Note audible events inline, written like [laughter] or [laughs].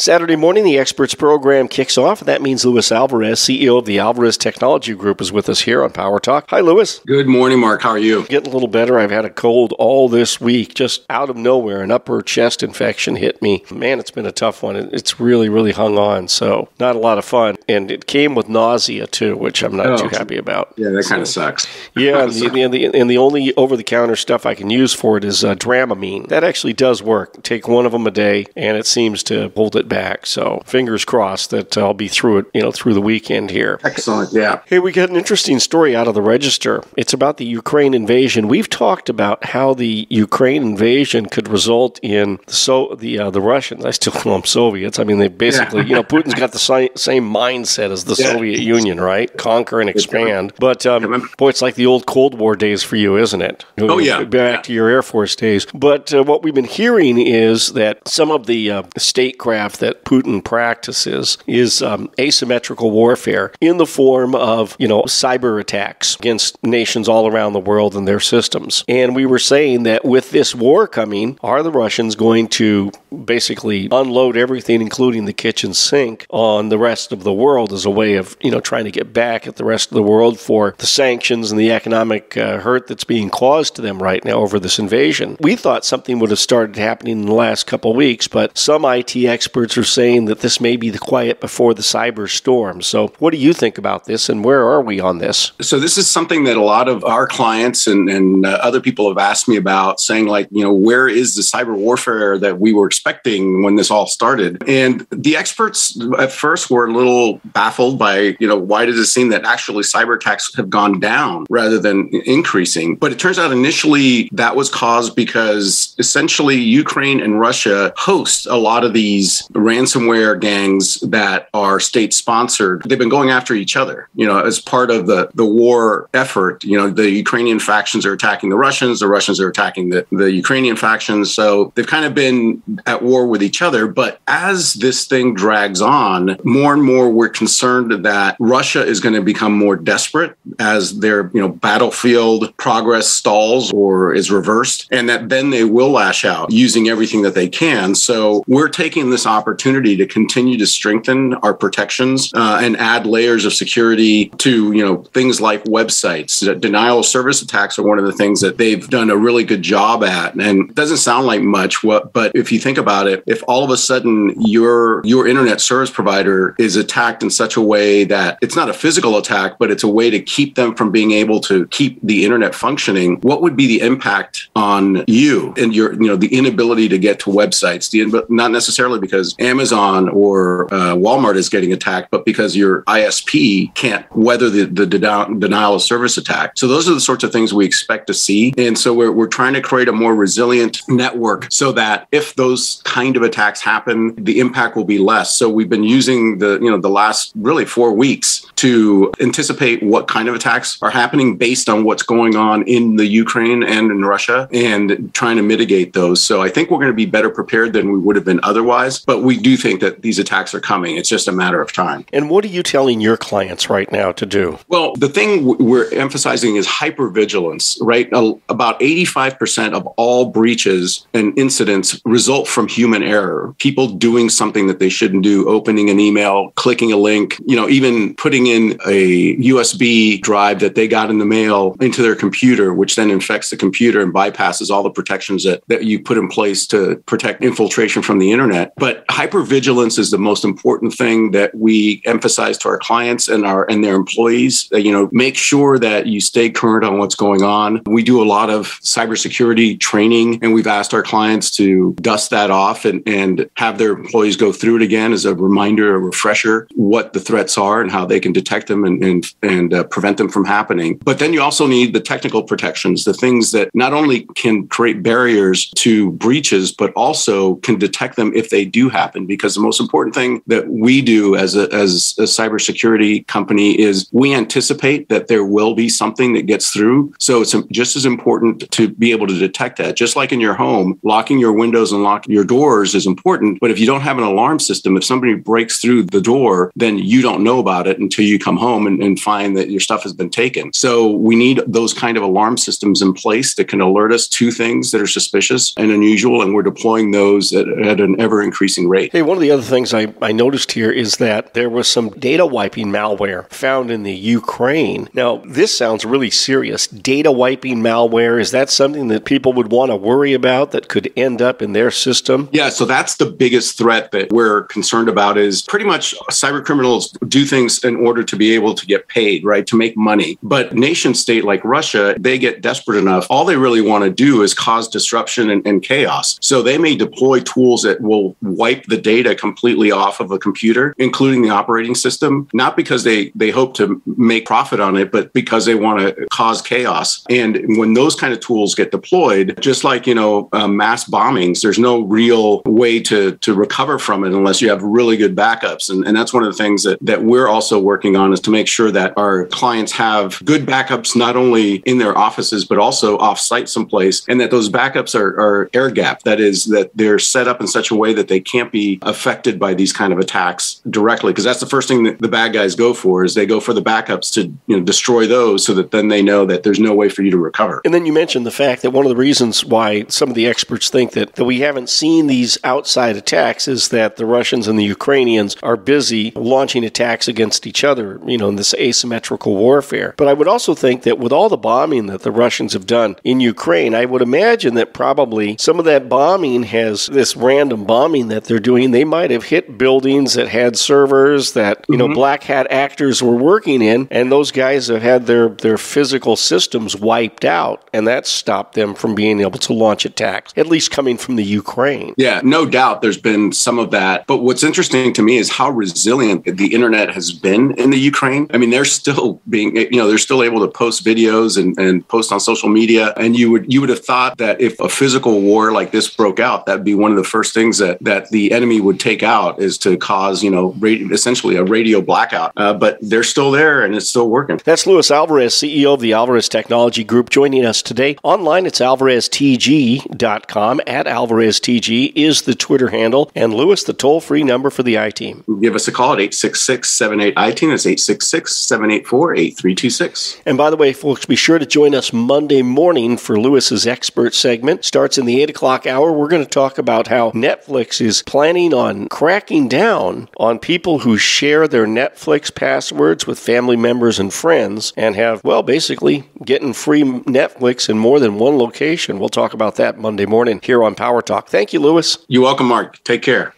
Saturday morning, the experts program kicks off. That means Luis Alvarez, CEO of the Alvarez Technology Group, is with us here on Power Talk. Hi, Luis. Good morning, Mark. How are you? Getting a little better. I've had a cold all this week, just out of nowhere. An upper chest infection hit me. Man, it's been a tough one. It's really, really hung on. So, not a lot of fun. And it came with nausea, too, which I'm not oh, too happy about. Yeah, that so, kind of sucks. Yeah, and the, and, the, and the only over the counter stuff I can use for it is uh, Dramamine. That actually does work. Take one of them a day, and it seems to hold it back. So, fingers crossed that I'll be through it, you know, through the weekend here. Excellent. Yeah. Hey, we got an interesting story out of the register. It's about the Ukraine invasion. We've talked about how the Ukraine invasion could result in so the uh, the Russians. I still call them Soviets. I mean, they basically, yeah. you know, [laughs] Putin's got the si- same mindset as the yeah. Soviet Union, right? Conquer and expand. But um, boy, it's like the old Cold War days for you, isn't it? Oh yeah. Back yeah. to your Air Force days. But uh, what we've been hearing is that some of the uh, statecraft that Putin practices is um, asymmetrical warfare in the form of, you know, cyber attacks against nations all around the world and their systems. And we were saying that with this war coming, are the Russians going to basically unload everything, including the kitchen sink, on the rest of the world as a way of, you know, trying to get back at the rest of the world for the sanctions and the economic uh, hurt that's being caused to them right now over this invasion? We thought something would have started happening in the last couple weeks, but some IT experts are saying that this may be the quiet before the cyber storm. So, what do you think about this, and where are we on this? So, this is something that a lot of our clients and, and uh, other people have asked me about, saying, like, you know, where is the cyber warfare that we were expecting when this all started? And the experts at first were a little baffled by, you know, why does it seem that actually cyber attacks have gone down rather than increasing? But it turns out initially that was caused because essentially Ukraine and Russia host a lot of these ransomware gangs that are state sponsored. They've been going after each other, you know, as part of the, the war effort. You know, the Ukrainian factions are attacking the Russians, the Russians are attacking the, the Ukrainian factions. So they've kind of been at war with each other. But as this thing drags on, more and more we're concerned that Russia is going to become more desperate as their, you know, battlefield progress stalls or is reversed, and that then they will lash out using everything that they can. So we're taking this opportunity to continue to strengthen our protections uh, and add layers of security to, you know, things like websites. Denial of service attacks are one of the things that they've done a really good job at. And it doesn't sound like much, what, but if you think about it, if all of a sudden your your internet service provider is attacked in such a way that it's not a physical attack, but it's a way to keep them from being able to keep the internet functioning, what would be the impact on you and your, you know, the inability to get to websites? The, not necessarily because Amazon or uh, Walmart is getting attacked, but because your ISP can't weather the, the denial of service attack. So those are the sorts of things we expect to see. And so we're, we're trying to create a more resilient network so that if those kind of attacks happen, the impact will be less. So we've been using the, you know, the last really four weeks to anticipate what kind of attacks are happening based on what's going on in the Ukraine and in Russia and trying to mitigate those. So I think we're going to be better prepared than we would have been otherwise. But we do think that these attacks are coming. It's just a matter of time. And what are you telling your clients right now to do? Well, the thing we're emphasizing is hypervigilance, right? About 85% of all breaches and incidents result from human error. People doing something that they shouldn't do, opening an email, clicking a link, you know, even putting in a USB drive that they got in the mail into their computer, which then infects the computer and bypasses all the protections that, that you put in place to protect infiltration from the internet. But hypervigilance is the most important thing that we emphasize to our clients and our and their employees. You know, make sure that you stay current on what's going on. We do a lot of cybersecurity training, and we've asked our clients to dust that off and, and have their employees go through it again as a reminder, a refresher, what the threats are and how they can detect them and and, and uh, prevent them from happening. But then you also need the technical protections, the things that not only can create barriers to breaches, but also can detect them if they do happen. Because the most important thing that we do as a as a cybersecurity company is we anticipate that there will be something that gets through. So it's just as important to be able to detect that. Just like in your home, locking your windows and locking your doors is important. But if you don't have an alarm system, if somebody breaks through the door, then you don't know about it until you come home and, and find that your stuff has been taken. So we need those kind of alarm systems in place that can alert us to things that are suspicious and unusual. And we're deploying those at, at an ever increasing increasing rate. Hey, one of the other things I, I noticed here is that there was some data wiping malware found in the Ukraine. Now, this sounds really serious. Data wiping malware, is that something that people would want to worry about that could end up in their system? Yeah, so that's the biggest threat that we're concerned about is pretty much cyber criminals do things in order to be able to get paid, right? To make money. But nation state like Russia, they get desperate enough. All they really want to do is cause disruption and, and chaos. So they may deploy tools that will wipe the data completely off of a computer, including the operating system, not because they, they hope to make profit on it, but because they want to cause chaos. And when those kind of tools get deployed, just like, you know, uh, mass bombings, there's no real way to, to recover from it unless you have really good backups. And, and that's one of the things that, that we're also working on is to make sure that our clients have good backups, not only in their offices, but also offsite someplace, and that those backups are, are air gap. That is, that they're set up in such a way that they can't be affected by these kind of attacks directly. Because that's the first thing that the bad guys go for is they go for the backups to you know, destroy those so that then they know that there's no way for you to recover. And then you mentioned the fact that one of the reasons why some of the experts think that, that we haven't seen these outside attacks is that the Russians and the Ukrainians are busy launching attacks against each other, you know, in this asymmetrical warfare. But I would also think that with all the bombing that the Russians have done in Ukraine, I would imagine that probably some of that bombing has this random bombing that they're doing. They might have hit buildings that had servers that, you mm-hmm. know, black hat actors were working in, and those guys have had their, their physical systems wiped out, and that stopped them from being able to launch attacks, at least coming from the Ukraine. Yeah, no doubt there's been some of that. But what's interesting to me is how resilient the internet has been in the Ukraine. I mean, they're still being, you know, they're still able to post videos and, and post on social media. And you would you would have thought that if a physical war like this broke out, that'd be one of the first things that that the enemy would take out is to cause, you know, radio, essentially a radio blackout. Uh, but they're still there and it's still working. That's Luis Alvarez, CEO of the Alvarez Technology Group, joining us today. Online, it's alvareztg.com. At AlvarezTG is the Twitter handle. And Luis, the toll free number for the I team. Give us a call at 866 78 I team. That's 866 784 8326. And by the way, folks, be sure to join us Monday morning for Luis's expert segment. Starts in the 8 o'clock hour. We're going to talk about how Netflix is planning on cracking down on people who share their Netflix passwords with family members and friends and have, well, basically getting free Netflix in more than one location. We'll talk about that Monday morning here on Power Talk. Thank you, Luis. You're welcome, Mark. Take care.